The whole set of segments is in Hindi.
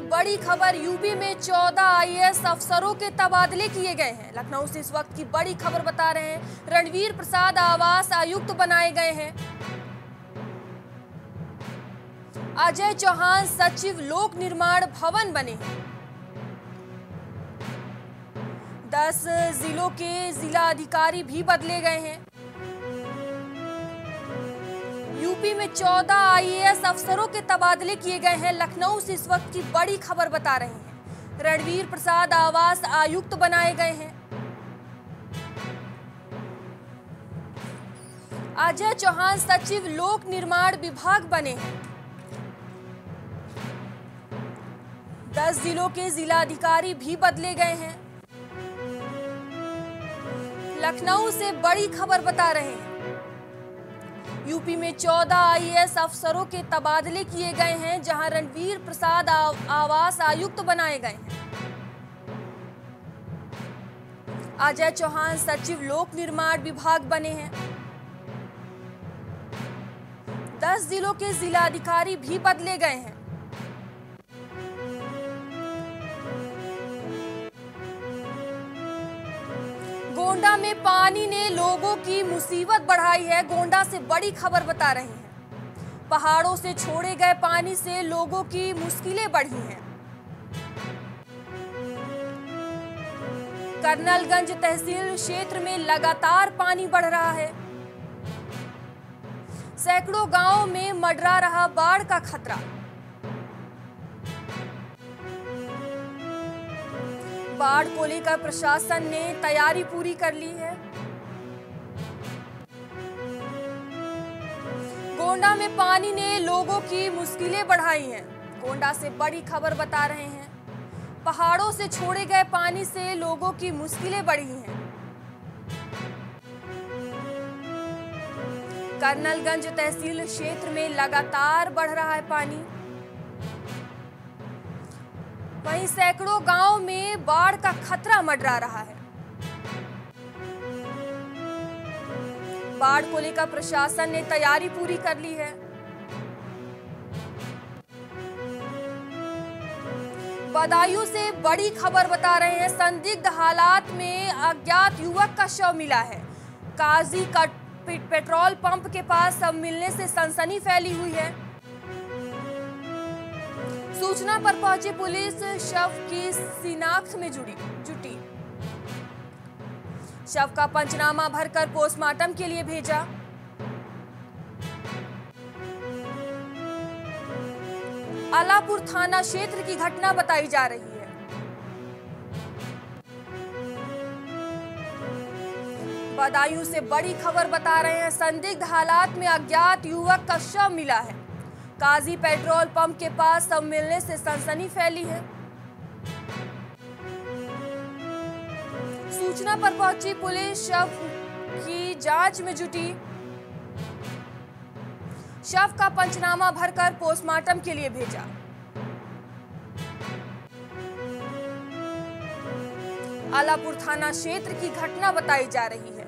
बड़ी खबर, यूपी में 14 आईएएस अफसरों के तबादले किए गए हैं। लखनऊ से इस वक्त की बड़ी खबर बता रहे हैं, रणवीर प्रसाद आवास आयुक्त बनाए गए हैं। अजय चौहान सचिव लोक निर्माण भवन बने हैं। दस जिलों के जिला अधिकारी भी बदले गए हैं। यूपी में 14 आईएएस अफसरों के तबादले किए गए हैं। लखनऊ से इस वक्त की बड़ी खबर बता रहे हैं। रणवीर प्रसाद आवास आयुक्त बनाए गए हैं। अजय चौहान सचिव लोक निर्माण विभाग बने हैं। दस जिलों के जिला अधिकारी भी बदले गए हैं। लखनऊ से बड़ी खबर बता रहे हैं। यूपी में 14 आईएएस अफसरों के तबादले किए गए हैं, जहाँ रणवीर प्रसाद आवास आयुक्त बनाए गए हैं। अजय चौहान सचिव लोक निर्माण विभाग बने हैं। दस जिलों के जिलाधिकारी भी बदले गए हैं। गोंडा में पानी ने लोगों की मुसीबत बढ़ाई है। गोंडा से बड़ी खबर बता रहे हैं। पहाड़ों से छोड़े गए पानी से लोगों की मुश्किलें बढ़ी हैं। कर्नलगंज तहसील क्षेत्र में लगातार पानी बढ़ रहा है। सैकड़ों गाँवों में मडरा रहा बाढ़ का खतरा। बाढ़ को लेकर प्रशासन ने तैयारी पूरी कर ली है। गोंडा में पानी ने लोगों की मुश्किलें बढ़ाई हैं। गोंडा से बड़ी खबर बता रहे हैं। पहाड़ों से छोड़े गए पानी से लोगों की मुश्किलें बढ़ी हैं। कर्नलगंज तहसील क्षेत्र में लगातार बढ़ रहा है पानी। वहीं सैकड़ों गाँव में बाढ़ का खतरा मंडरा रहा है। बाढ़ को लेकर प्रशासन ने तैयारी पूरी कर ली है। बदायूं से बड़ी खबर बता रहे हैं, संदिग्ध हालात में अज्ञात युवक का शव मिला है। काजी का पेट्रोल पंप के पास सब मिलने से सनसनी फैली हुई है। सूचना पर पहुँची पुलिस, शव की शिनाख्त में जुड़ी, जुटी। शव का पंचनामा भरकर पोस्टमार्टम के लिए भेजा। अलापुर थाना क्षेत्र की घटना बताई जा रही है। बदायूं से बड़ी खबर बता रहे हैं, संदिग्ध हालात में अज्ञात युवक का शव मिला है। काजी पेट्रोल पंप के पास सब मिलने से सनसनी फैली है। सूचना पर पहुँची पुलिस, शव की जाँच में जुटी। शव का पंचनामा भरकर पोस्टमार्टम के लिए भेजा। आलापुर थाना क्षेत्र की घटना बताई जा रही है।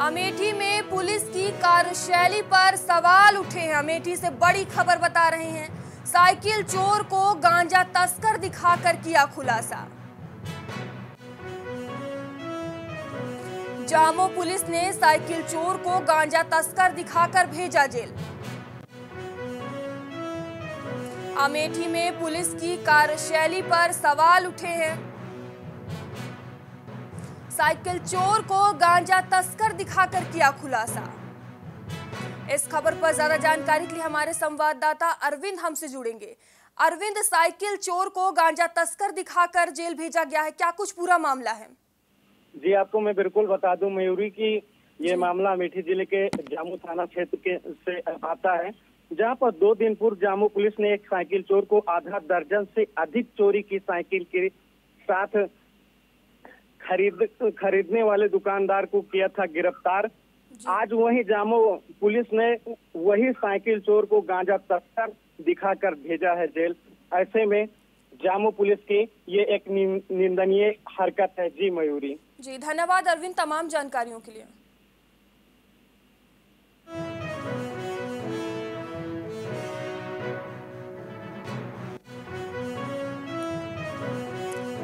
अमेठी में पुलिस की कार्यशैली पर सवाल उठे हैं। अमेठी से बड़ी खबर बता रहे हैं। साइकिल चोर को गांजा तस्कर दिखाकर किया खुलासा। जामो पुलिस ने साइकिल चोर को गांजा तस्कर दिखाकर भेजा जेल। अमेठी में पुलिस की कार्यशैली पर सवाल उठे हैं। साइकिल चोर को गांजा तस्कर दिखाकर किया खुलासा। इस खबर पर ज़्यादा जानकारी के लिए हमारे संवाददाता अरविंद हमसे जुड़ेंगे। अरविंद साइकिल चोर को गांजा तस्कर दिखाकर जेल भेजा गया है। क्या कुछ पूरा मामला है? जी आपको मैं बिल्कुल बता दूँ मयूरी की ये मामला अमेठी ज़िले के जामू थाना क्षेत्र के से आता है जहाँ पर दो दिन पूर्व जामू पुलिस ने एक साइकिल चोर को आधा दर्जन से अधिक चोरी की साइकिल के साथ खरीद खरीदने वाले दुकानदार को किया था गिरफ़्तार। आज वही जामो पुलिस ने वही साइकिल चोर को गांजा तस्कर दिखाकर भेजा है जेल। ऐसे में जामो पुलिस की ये एक निंदनीय हरकत है। जी मयूरी। जी धन्यवाद अरविंद तमाम जानकारियों के लिए।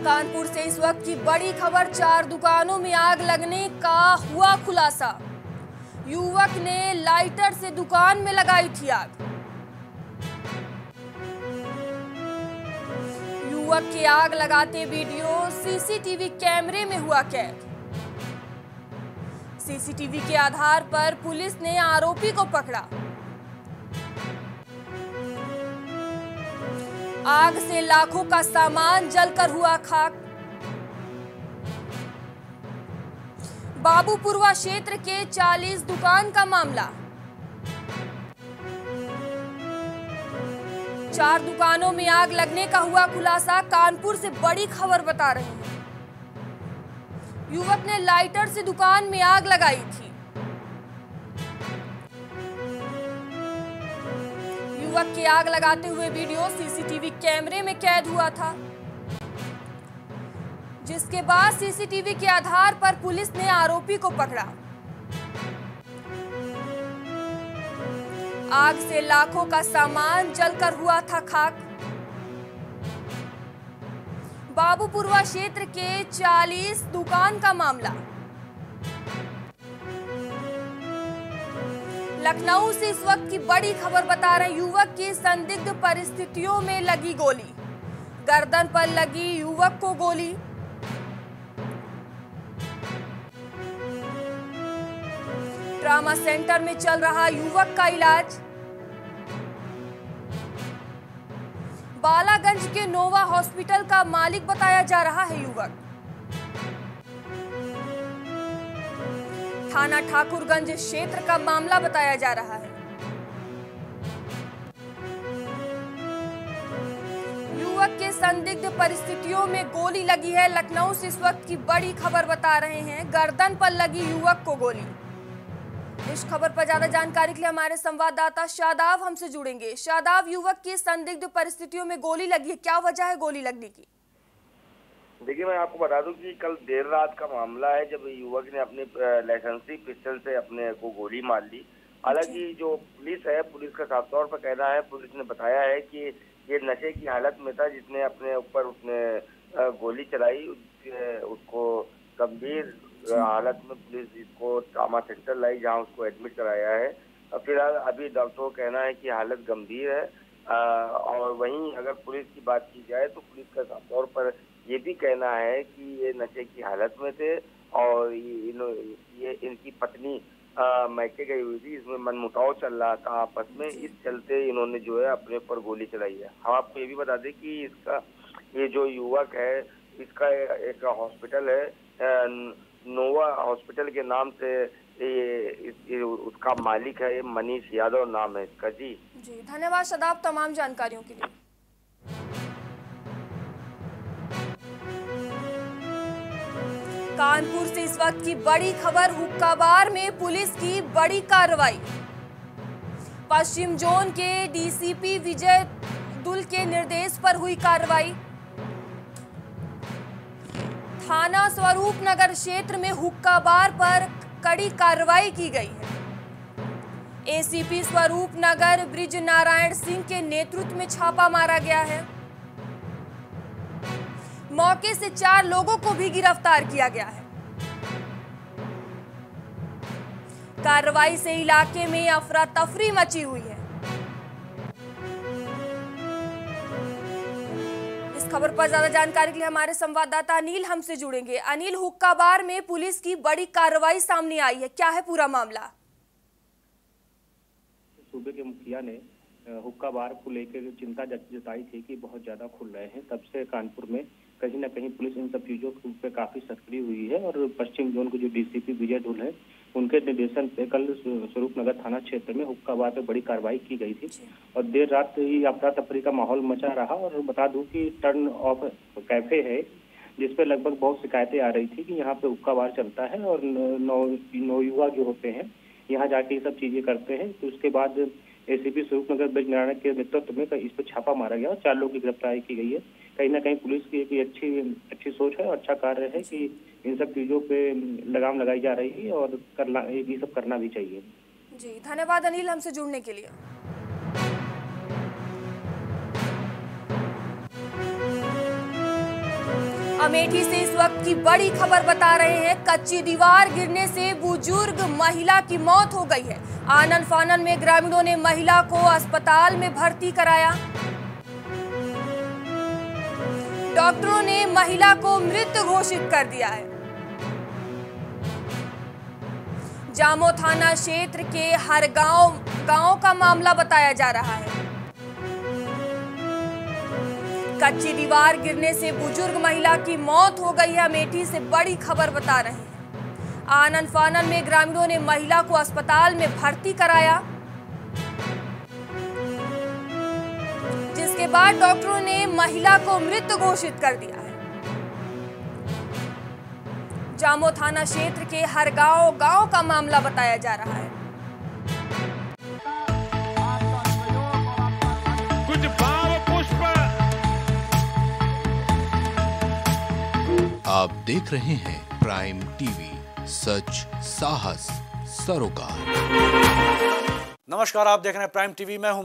कानपुर से इस वक्त की बड़ी खबर, चार दुकानों में आग लगने का हुआ खुलासा। युवक ने लाइटर से दुकान में लगाई थी आग। युवक की आग लगाते वीडियो सीसीटीवी कैमरे में हुआ कैद। सीसीटीवी के आधार पर पुलिस ने आरोपी को पकड़ा। आग से लाखों का सामान जलकर हुआ खाक। बाबूपुरवा क्षेत्र के 40 दुकान का मामला। चार दुकानों में आग लगने का हुआ खुलासा, कानपुर से बड़ी खबर बता रहे हैं। युवक ने लाइटर से दुकान में आग लगाई थी। युवक की आग लगाते हुए वीडियो सीसीटीवी कैमरे में कैद हुआ था। जिसके बाद सीसीटीवी के आधार पर पुलिस ने आरोपी को पकड़ा। आग से लाखों का सामान जलकर हुआ था खाक। बाबूपुरवा क्षेत्र के 40 दुकान का मामला। लखनऊ से इस वक्त की बड़ी खबर बता रहे युवक की संदिग्ध परिस्थितियों में लगी गोली। गर्दन पर लगी युवक को गोली। ट्रामा सेंटर में चल रहा युवक का इलाज। बालागंज के नोवा हॉस्पिटल का मालिक बताया जा रहा है, युवक। थाना ठाकुरगंज क्षेत्र का मामला बताया जा रहा है। युवक के संदिग्ध परिस्थितियों में गोली लगी है। लखनऊ से इस वक्त की बड़ी खबर बता रहे हैं। गर्दन पर लगी युवक को गोली। इस खबर पर ज़्यादा जानकारी के लिए हमारे संवाददाता शादाब हमसे जुड़ेंगे। शादाब, युवक की संदिग्ध परिस्थितियों में गोली लगी है। क्या वजह है गोली लगने की? देखिए मैं आपको बता दूँ कि कल देर रात का मामला है जब युवक ने अपने लाइसेंसी पिस्टल से अपने को गोली मार ली। हालाँकि जो। पुलिस है पुलिस का साफ़ तौर पर कहना है पुलिस ने बताया है कि ये नशे की हालत में था जिसने अपने ऊपर उसने गोली चलाई। उसको गंभीर हालत में पुलिस इसको ट्रामा सेंटर लाई जहाँ उसको एडमिट कराया है। फ़िलहाल अभी डॉक्टरों का कहना है कि हालत गंभीर है। और वहीं अगर पुलिस की बात की जाए तो पुलिस का साफ़ तौर पर ये भी कहना है कि ये नशे की हालत में थे और ये ये इनकी पत्नी मैके गई हुई थी इसमें मनमुटाव चल रहा था आपस में। इस चलते इन्होंने जो है अपने ऊपर गोली चलाई है। हम आपको ये भी बता दें कि इसका ये जो युवक है इसका एक हॉस्पिटल है नोवा हॉस्पिटल के नाम से ये, ये उसका मालिक है मनीष यादव नाम है इसका। जी। जी धन्यवाद सदाब तमाम जानकारियों के लिए। कानपुर से इस वक्त की बड़ी खबर, हुक्काबार में पुलिस की बड़ी कार्रवाई। पश्चिम जोन के डीसीपी विजय दुल के निर्देश पर हुई कार्रवाई। थाना स्वरूप नगर क्षेत्र में हुक्का बार पर कड़ी कार्रवाई की गई है। एसीपी स्वरूप नगर ब्रिज नारायण सिंह के नेतृत्व में छापा मारा गया है। मौके से चार लोगों को भी गिरफ़्तार किया गया है। कार्रवाई से इलाके में अफरा तफरी मची हुई है। इस खबर पर ज़्यादा जानकारी के लिए हमारे संवाददाता अनिल हमसे जुड़ेंगे। अनिल हुक्का बार में पुलिस की बड़ी कार्रवाई सामने आई है। क्या है पूरा मामला? सूबे के मुखिया ने हुक्का बार को लेकर चिंता जताई थी कि बहुत ज़्यादा खुल रहे हैं। तब से कानपुर में कहीं ना कहीं पुलिस इन सब चीज़ों पे काफ़ी सक्रिय हुई है और पश्चिम जोन के जो डीसीपी विजय ढुल है उनके निर्देशन पे कल स्वरूप नगर थाना क्षेत्र में हुक्का बार पे बड़ी कार्रवाई की गई थी और देर रात ही अफरा तफरी का माहौल मचा रहा और बता दूँ कि टर्न ऑफ़ कैफ़े है जिसपे लगभग बहुत शिकायतें आ रही थी कि यहाँ पे हुक्का बार चलता है और नौ नौ युवा जो होते हैं यहाँ जाके ये सब चीज़ें करते हैं। तो उसके बाद एसीपी स्वरूप नगर ब्रिज नारायण के नेतृत्व में इस पर छापा मारा गया और चार लोगों की गिरफ्तारी की गई है। कहीं ना कहीं पुलिस की एक अच्छी अच्छी सोच है और अच्छा कार्य है कि इन सब चीज़ों पे लगाम लगाई जा रही है और करना, ये सब करना भी चाहिए। जी, धन्यवाद अनिल हमसे जुड़ने के लिए। अमेठी से इस वक्त की बड़ी खबर बता रहे हैं, कच्ची दीवार गिरने से बुज़ुर्ग महिला की मौत हो गई है। आनन फानन में ग्रामीणों ने महिला को अस्पताल में भर्ती कराया। डॉक्टरों ने महिला को मृत घोषित कर दिया है। जामो थाना क्षेत्र के हर गाँव गाँव का मामला बताया जा रहा है। कच्ची दीवार गिरने से बुज़ुर्ग महिला की मौत हो गई है अमेठी से बड़ी खबर बता रहे हैं। आनंद फानन में ग्रामीणों ने महिला को अस्पताल में भर्ती कराया। जिसके बाद डॉक्टरों ने महिला को मृत घोषित कर दिया है। जामो थाना क्षेत्र के हर गाँव गाँव का मामला बताया जा रहा है। कुछ भाव पुष्प। आप देख रहे हैं प्राइम टीवी सच साहस सरोकार। नमस्कार आप देख रहे हैं प्राइम टीवी मैं हूँ